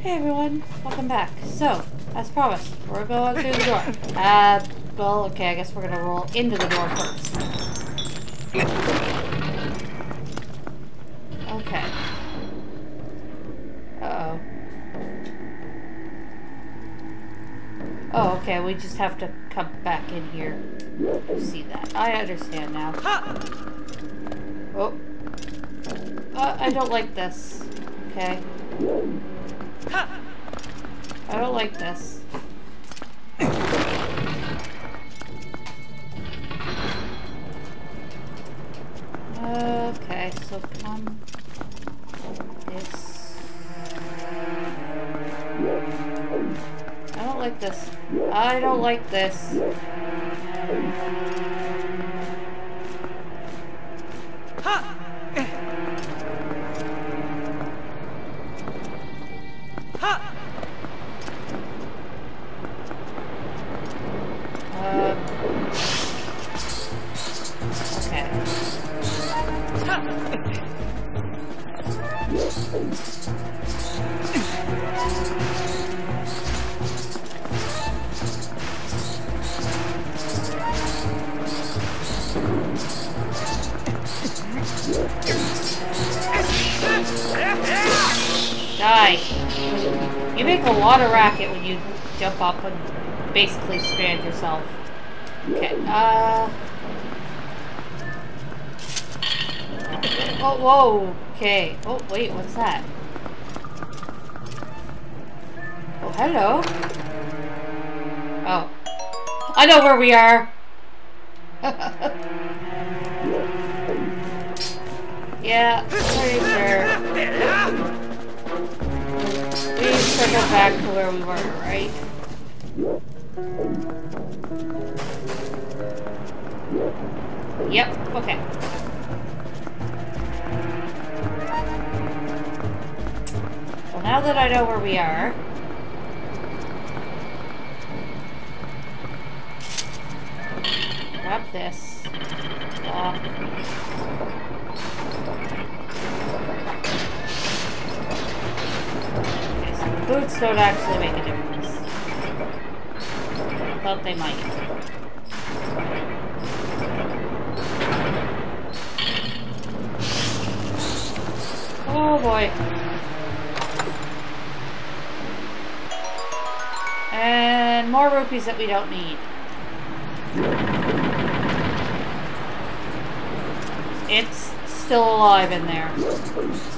Hey everyone, welcome back. So, as promised, we're going through the door. Uh, well, okay, I guess we're gonna roll into the door first. Okay. Uh oh. Oh, okay, we just have to come back in here. See that. I understand now. Oh. Uh, I don't like this. Okay. I don't like this. Okay, so come this. I don't like this. I don't like this. Basically strand yourself. Okay, uh... Oh, whoa, okay. Oh, wait, what's that? Oh, hello. Oh. I know where we are! yeah, pretty sure. We circle back to where we were, right? Yep, okay. Well, now that I know where we are... Grab this. Okay, so boots don't actually make a difference. Thought they might. Oh boy. And more rupees that we don't need. It's still alive in there.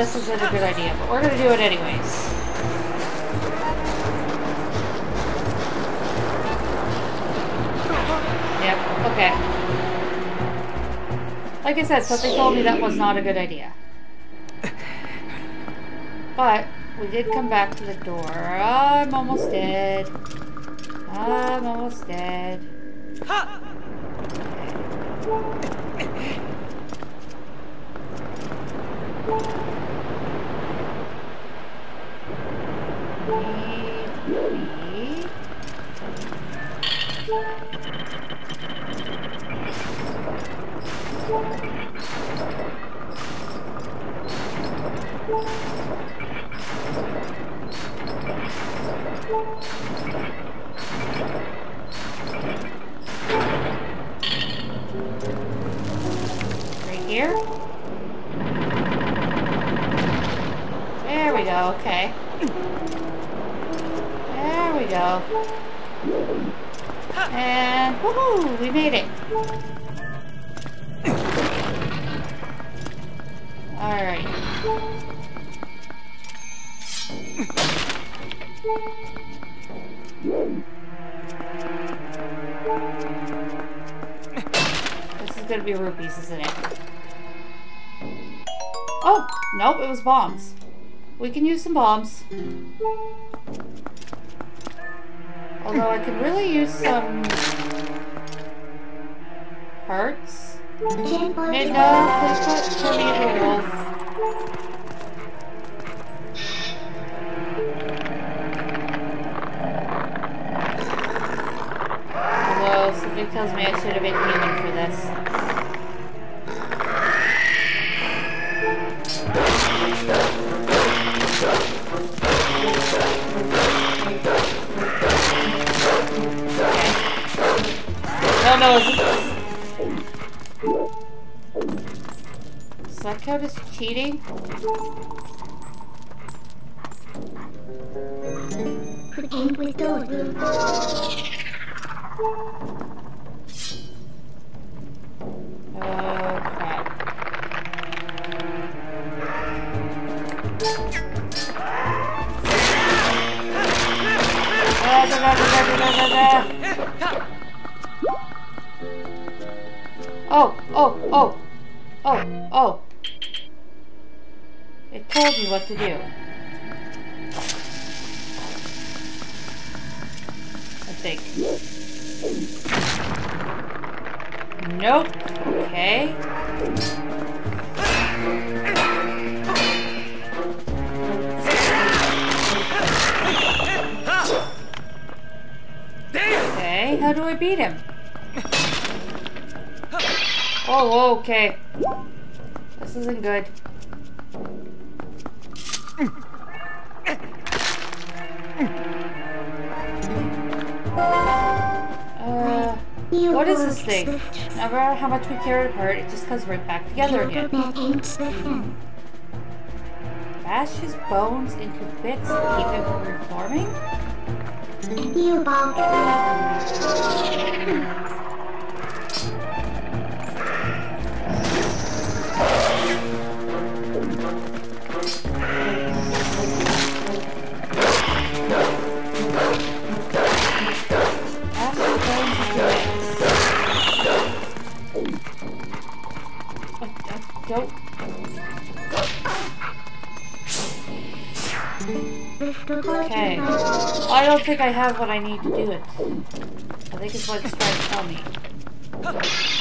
This isn't a good idea, but we're gonna do it anyways. Yep, okay. Like I said, something told me that was not a good idea. But, we did come back to the door. I'm almost dead. I'm almost dead. Maybe. Rupees, isn't it? Oh, nope, it was bombs. We can use some bombs. Although I could really use some hearts. Midna, please put me wolf. Although something tells me I should have been healing No, no, is Does that count as cheating? Oh, crap. Oh, oh, oh, oh. It told me what to do. I think. Nope. Okay. Okay, how do I beat him? Oh, okay. This isn't good. Uh, what is this thing? No matter how much we tear it apart, it just comes right back together again. Bash his bones into bits to keep him from reforming? You Bash Okay. Oh, I don't think I have what I need to do it. I think it's what it's trying to tell me.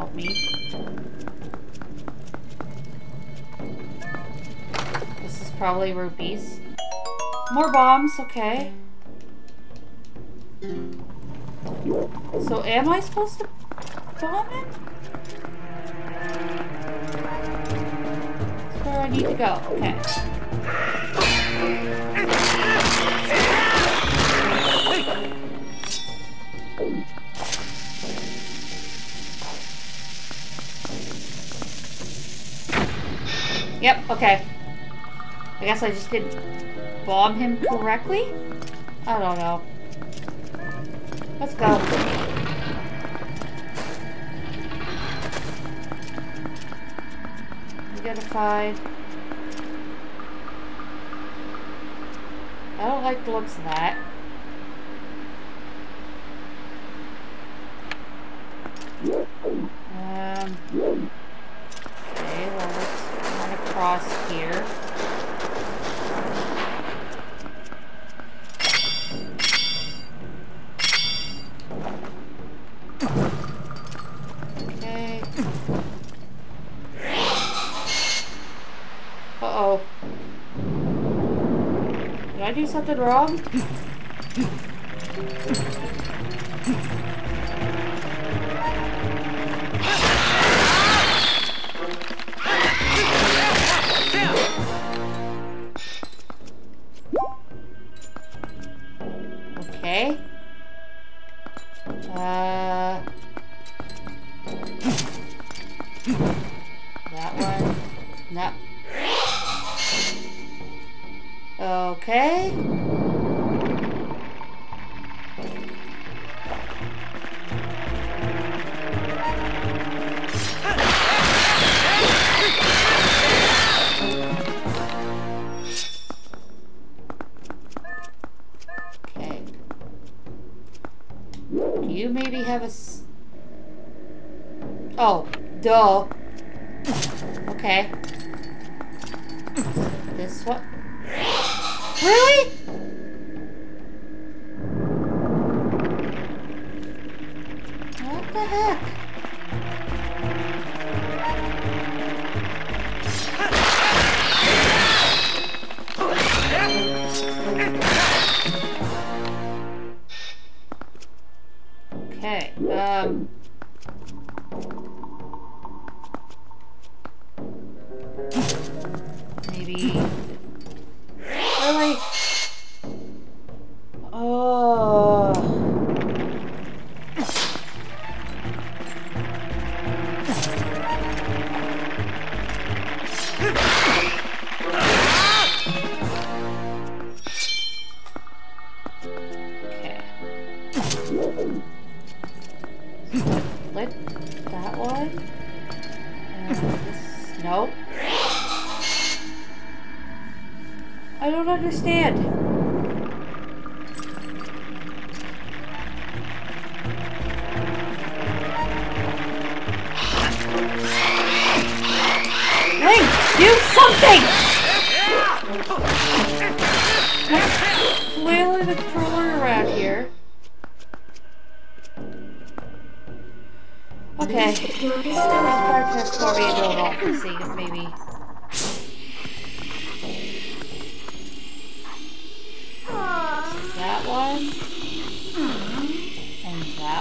Help me. This is probably rupees. More bombs, okay. So am I supposed to bomb it? That's where I need to go, okay. Yep, okay. I guess I just didn't bomb him correctly? I don't know. Let's go. Find... I don't like the looks of that. Um... Okay, well let's run across here. Okay. Uh-oh. Did have a Oh, duh. Okay. This one? Really?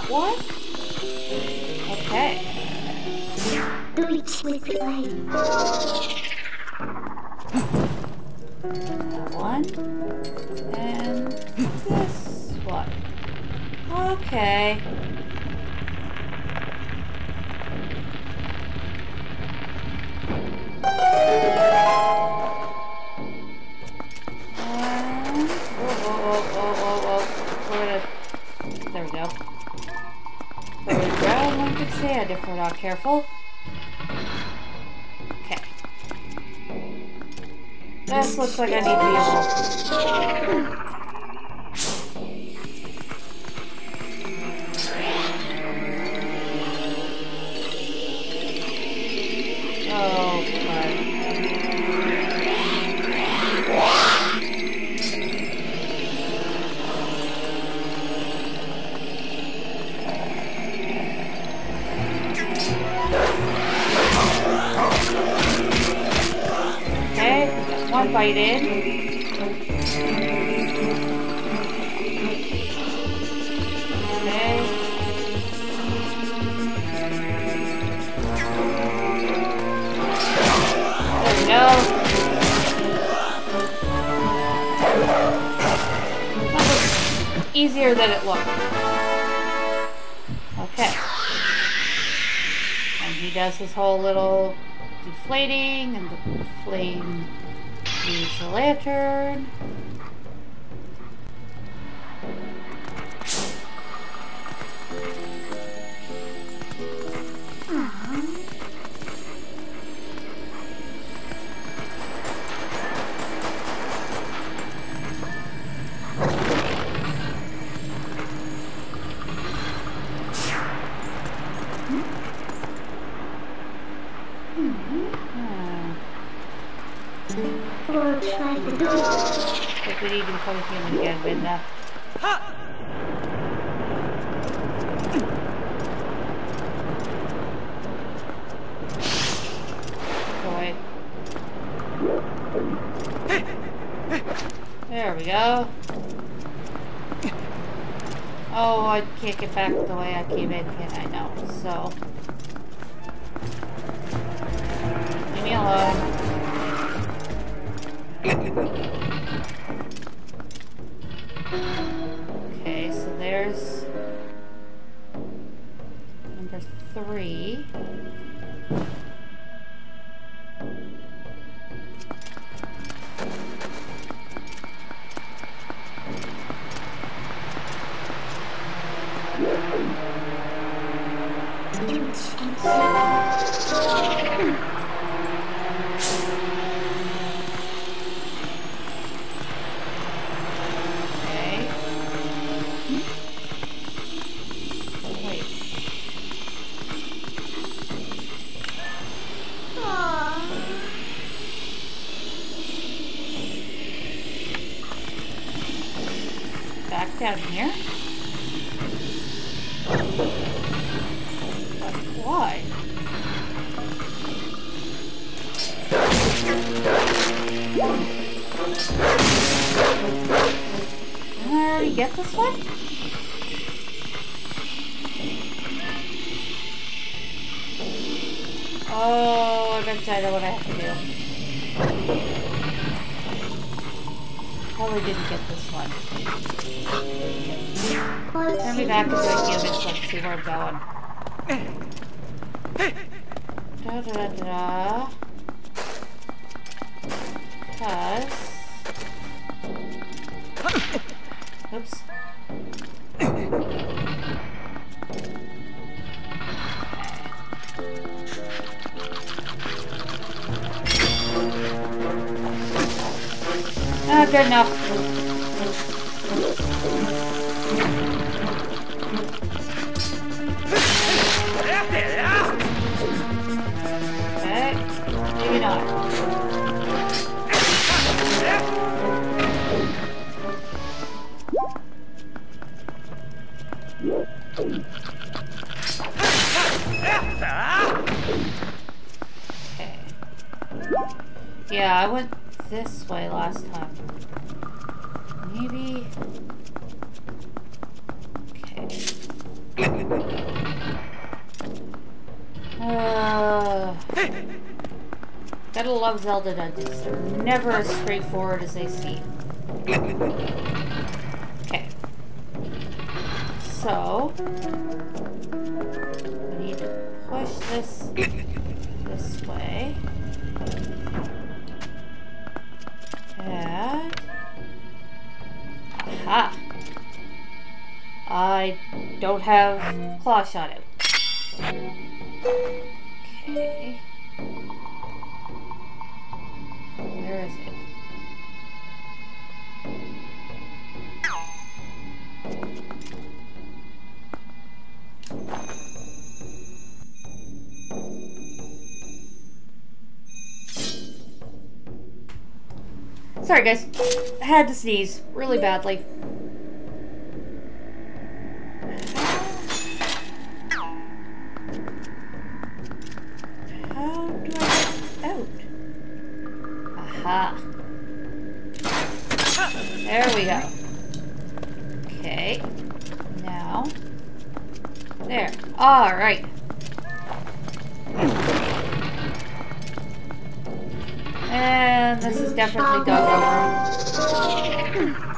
One. Okay. That one. And this one. Okay. Sand if we're not careful. Okay. This looks like I need able Oh, go. Easier than it looked. Okay. And he does his whole little deflating and the flame leaves the lantern. I think we need to become human again, Midna. Boy. There we go. Oh, I can't get back the way I came in, can I? know. So. Leave me alone okay, so there's number three. Da. Oops. Ah, good enough. Uh, gotta love Zelda dungeons. They're never as straightforward as they seem. Okay. So, we need to push this this way. And aha! I don't have claw shot out. Okay. Where is it? Sorry guys, I had to sneeze really badly. Aha. There we go. Okay. Now. There. Alright. And this is definitely room.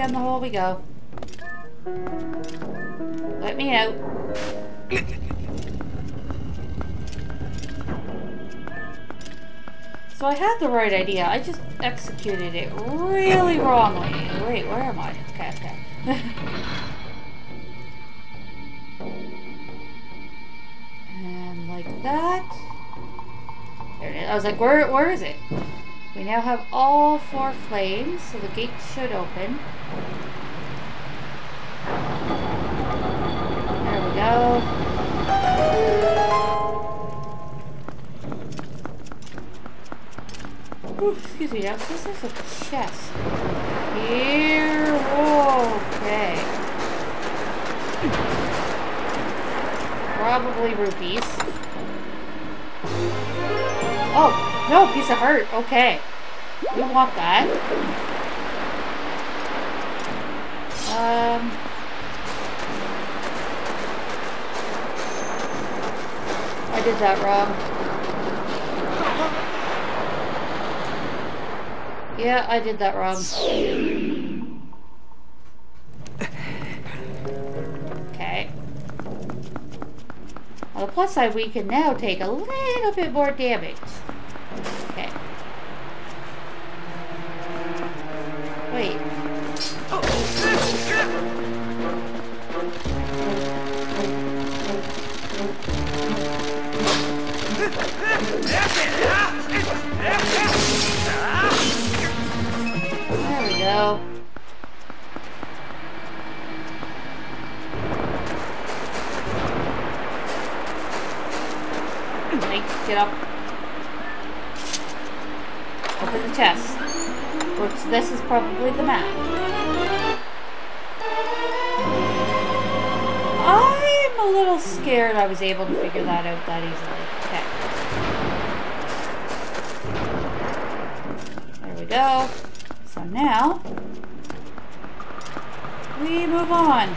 down the hall we go. Let me out. so I had the right idea. I just executed it really wrongly. Wait, where am I? Okay, okay. and like that. There it is. I was like, where, where is it? We now have all four flames, so the gate should open. Excuse me, now this is a chest. Here, okay. Probably rupees. Oh, no, piece of heart. Okay. We want that. Um... I did that wrong. Yeah, I did that wrong. Okay. On the plus side, we can now take a little bit more damage. We. Link, get up. Open the chest. Which this is probably the map. I'm a little scared I was able to figure that out that easily. Okay. There we go. Now, we move on.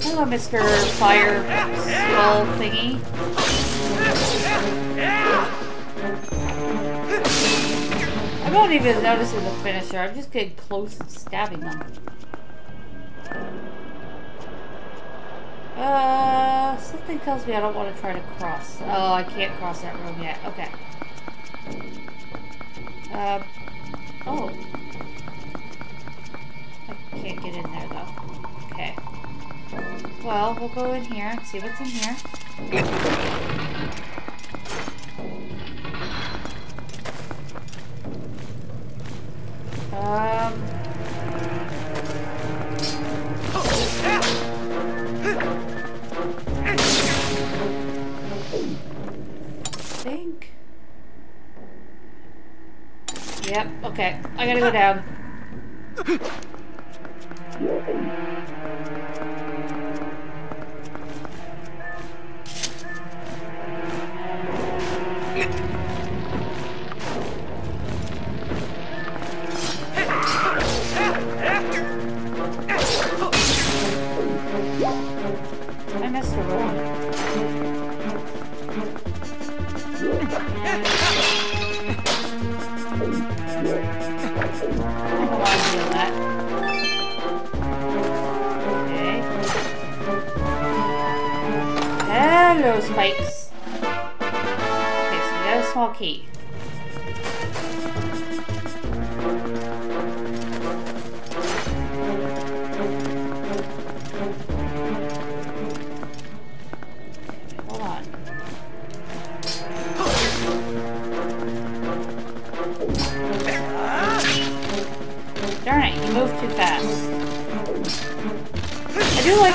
Hello, Mr. Fire Skull Thingy. I'm not even noticing the finisher. I'm just getting close and stabbing them. Uh, something tells me I don't want to try to cross. Oh, I can't cross that room yet. Okay. Uh, oh. I can't get in there, though. Okay. Well, we'll go in here and see what's in here. Okay. I gotta go down.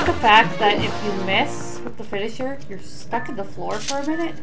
the fact that if you miss with the finisher, you're stuck in the floor for a minute.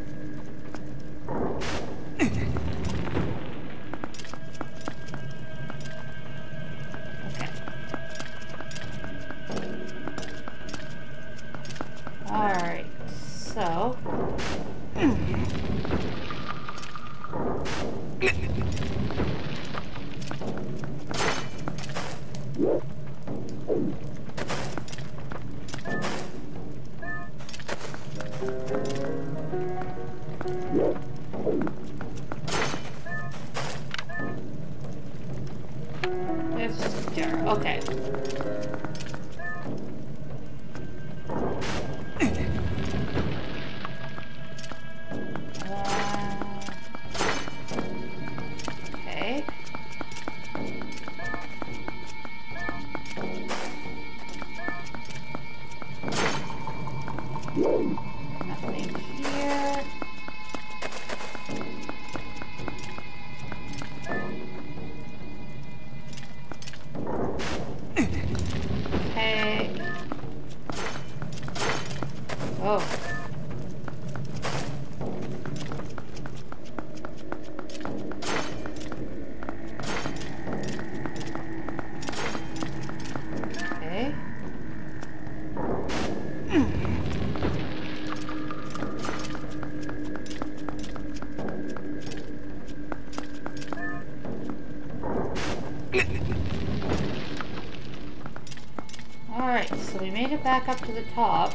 Back up to the top.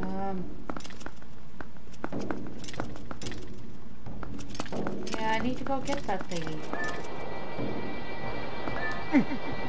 Um, yeah, I need to go get that thingy.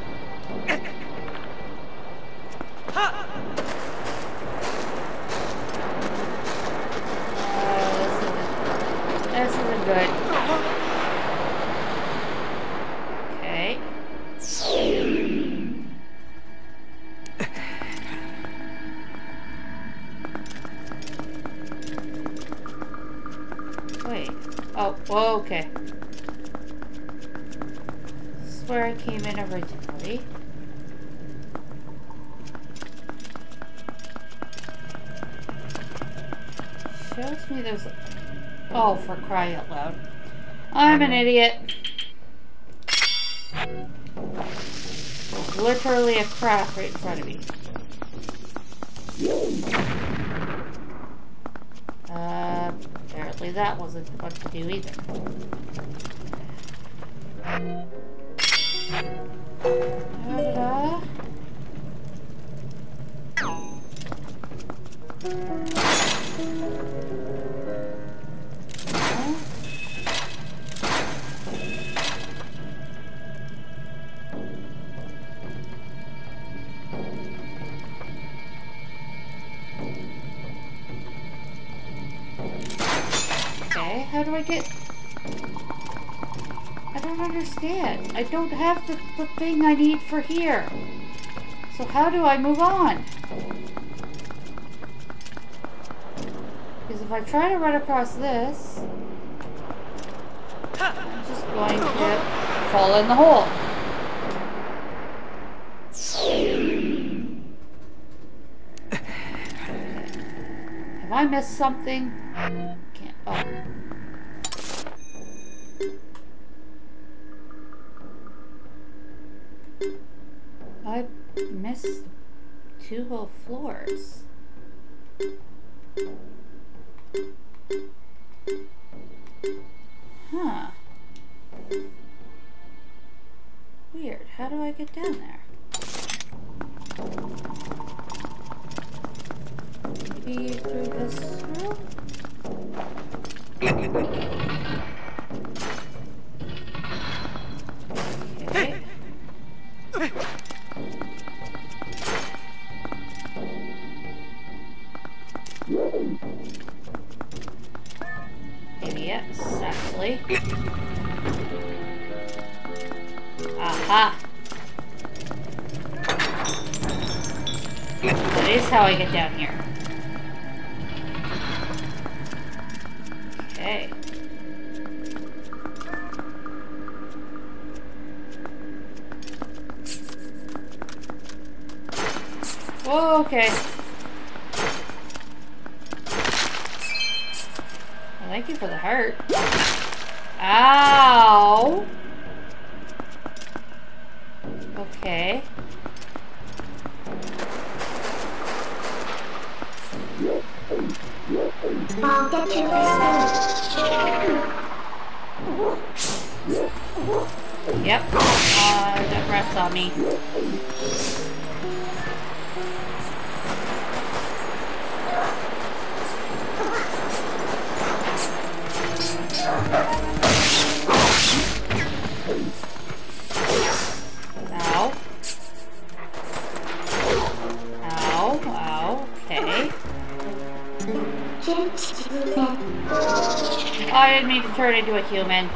Crying out loud. I'm an idiot. Literally a crap right in front of me. Uh, apparently that wasn't what to do either. Have the, the thing I need for here. So how do I move on? Because if I try to run across this, I'm just going to fall in the hole. Have I missed something? Can't. Oh. I missed two whole floors. Huh. Weird. How do I get down there? Maybe through this room? actually. Aha! That is how I get down here. Okay. Whoa, okay. Oh, I didn't mean to turn into a human.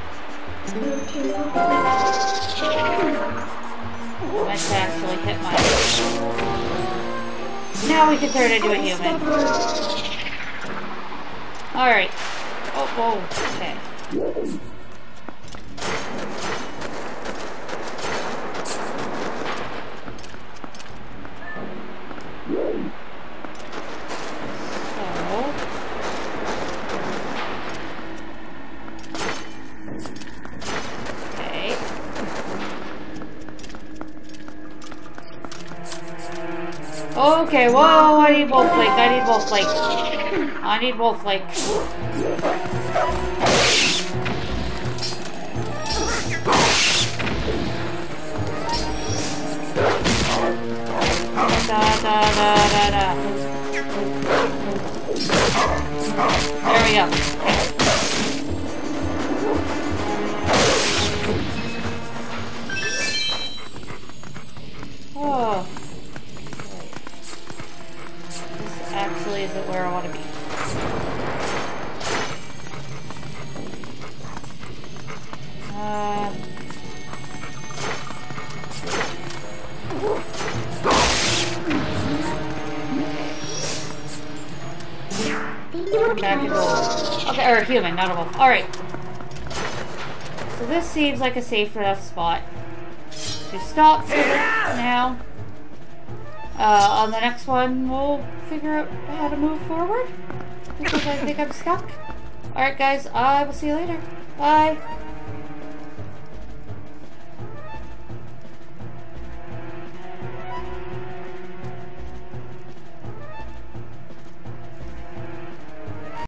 Actually hit my... Now we can turn into a human. Alright. Oh, oh, okay. I need wolf lake, I need wolf lake. I need wolf lake. Da, da, da, da, da. There we go. Alright. So this seems like a safe enough spot to stop for now. Uh, on the next one, we'll figure out how to move forward. Because I think I'm stuck. Alright guys, I will see you later. Bye.